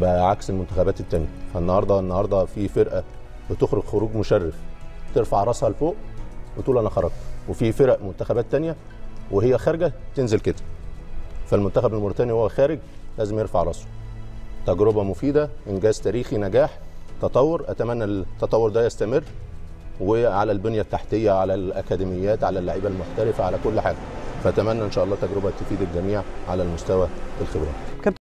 بعكس المنتخبات التانية. فالنهارده النهارده في فرقة بتخرج خروج مشرف ترفع راسها لفوق وتقول أنا خرجت. وفي فرق منتخبات تانية وهي خارجة تنزل كده. فالمنتخب الموريتاني وهو خارج لازم يرفع راسه. تجربة مفيدة إنجاز تاريخي نجاح تطور. أتمنى التطور ده يستمر. وعلى البنية التحتية على الأكاديميات على اللعيبة المحترفة على كل حاجة. فأتمنى إن شاء الله تجربة تفيد الجميع على المستوى الخبرات.